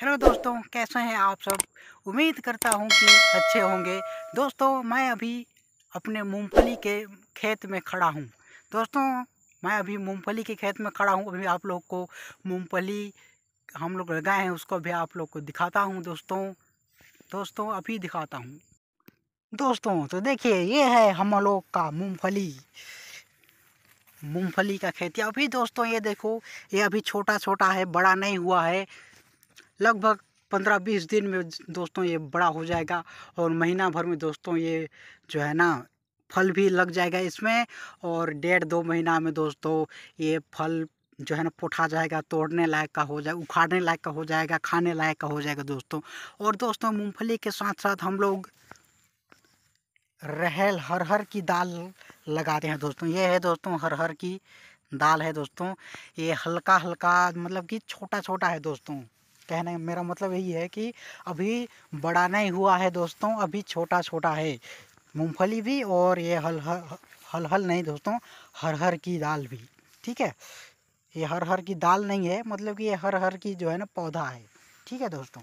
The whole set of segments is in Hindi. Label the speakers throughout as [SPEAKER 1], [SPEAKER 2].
[SPEAKER 1] हेलो दोस्तों? कैसे हैं आप सब? उम्मीद करता हूँ कि अच्छे होंगे। दोस्तों, मैं अभी अपने मूंगफली के खेत में खड़ा हूँ। दोस्तों, मैं अभी मूंगफली के खेत में खड़ा हूँ। अभी आप लोग को मूंगफली हम लोग लगाए हैं, उसको भी आप लोग को दिखाता हूँ दोस्तों। दोस्तों, अभी दिखाता हूँ। दोस्तों तो देखिए, ये है हम लोग का मूँगफली। मूँगफली का खेती अभी दोस्तों, ये देखो, ये अभी छोटा छोटा है, बड़ा नहीं हुआ है। लगभग पंद्रह बीस दिन में दोस्तों ये बड़ा हो जाएगा और महीना भर में दोस्तों ये जो है ना, फल भी लग जाएगा इसमें और डेढ़ दो महीना में दोस्तों ये फल जो है ना पोठा जाएगा, तोड़ने लायक का हो जाए, उखाड़ने लायक का हो जाएगा, खाने लायक का हो जाएगा दोस्तों। और दोस्तों मूंगफली के साथ साथ हम लोग रहेल हर हर की दाल लगाते हैं दोस्तों। ये है दोस्तों हर हर की दाल है दोस्तों। ये हल्का हल्का मतलब कि छोटा छोटा है दोस्तों। कहने, मेरा मतलब यही है कि अभी बड़ा नहीं हुआ है दोस्तों, अभी छोटा छोटा है। मूंगफली भी और ये हल हल हल हल नहीं दोस्तों हर हर की दाल भी, ठीक है? ये हर हर की दाल नहीं है मतलब कि ये हर हर की जो है ना पौधा है, ठीक है दोस्तों?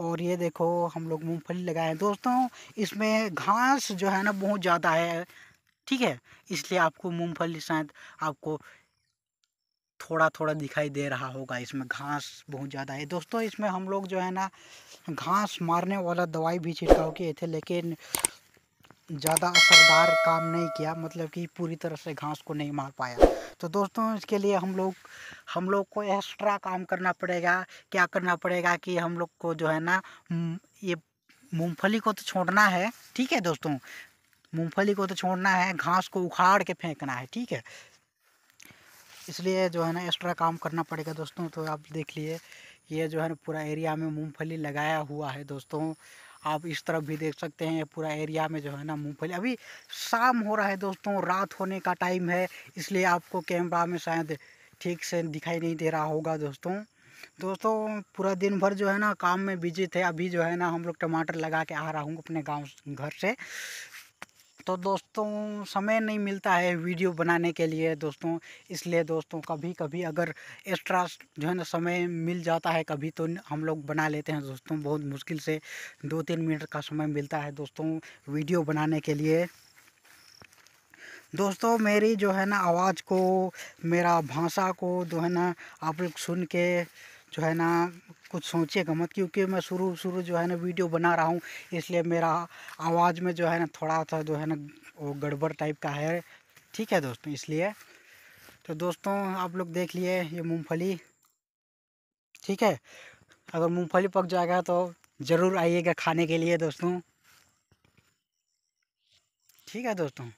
[SPEAKER 1] और ये देखो, हम लोग मूंगफली लगाए हैं दोस्तों, इसमें घास जो है ना बहुत ज़्यादा है, ठीक है? इसलिए आपको मूंगफली शायद आपको थोड़ा थोड़ा दिखाई दे रहा होगा, इसमें घास बहुत ज़्यादा है। दोस्तों, इसमें हम लोग जो है ना, घास मारने वाला दवाई भी छिड़काव किए थे, लेकिन ज़्यादा असरदार काम नहीं किया मतलब कि पूरी तरह से घास को नहीं मार पाया। तो दोस्तों, इसके लिए हम लोग हम लोग को एक्स्ट्रा काम करना पड़ेगा। क्या करना पड़ेगा कि हम लोग को जो है ना ये मूंगफली को तो छोड़ना है, ठीक है दोस्तों? मूंगफली को तो छोड़ना है, घास को उखाड़ के फेंकना है, ठीक है? इसलिए जो है ना एक्स्ट्रा काम करना पड़ेगा दोस्तों तो आप देख लिए। ये जो है ना पूरा एरिया में मूंगफली लगाया हुआ है दोस्तों। आप इस तरफ़ भी देख सकते हैं पूरा एरिया में जो है ना मूंगफली। अभी शाम हो रहा है दोस्तों, रात होने का टाइम है, इसलिए आपको कैमरा में शायद ठीक से दिखाई नहीं दे रहा होगा दोस्तों। दोस्तों, पूरा दिन भर जो है ना काम में बिज़ी थे, अभी जो है ना हम लोग टमाटर लगा के आ रहा हूँ अपने गाँव घर से। तो दोस्तों, समय नहीं मिलता है वीडियो बनाने के लिए दोस्तों। इसलिए दोस्तों कभी कभी अगर एक्स्ट्रा जो है ना, समय मिल जाता है, कभी तो हम लोग बना लेते हैं दोस्तों। बहुत मुश्किल से दो तीन मिनट का समय मिलता है दोस्तों वीडियो बनाने के लिए। दोस्तों, मेरी जो है ना, आवाज़ को, मेरा भाषा को जो है ना, आप लोग सुन के जो है ना, कुछ सोचिएगा मत, क्योंकि मैं शुरू शुरू जो है ना वीडियो बना रहा हूँ, इसलिए मेरा आवाज़ में जो है ना थोड़ा सा जो है ना वो गड़बड़ टाइप का है। ठीक है दोस्तों, इसलिए तो दोस्तों, आप लोग देख लिए ये मूंगफली। ठीक है, अगर मूंगफली पक जाएगा तो ज़रूर आइएगा खाने के लिए दोस्तों। ठीक है दोस्तों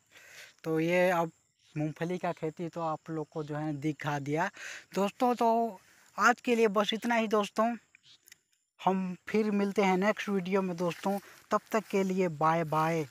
[SPEAKER 1] तो ये अब मूंगफली का खेती तो आप लोग को जो है दिखा दिया। दोस्तों तो आज के लिए बस इतना ही दोस्तों। हम फिर मिलते हैं नेक्स्ट वीडियो में दोस्तों। तब तक के लिए बाय बाय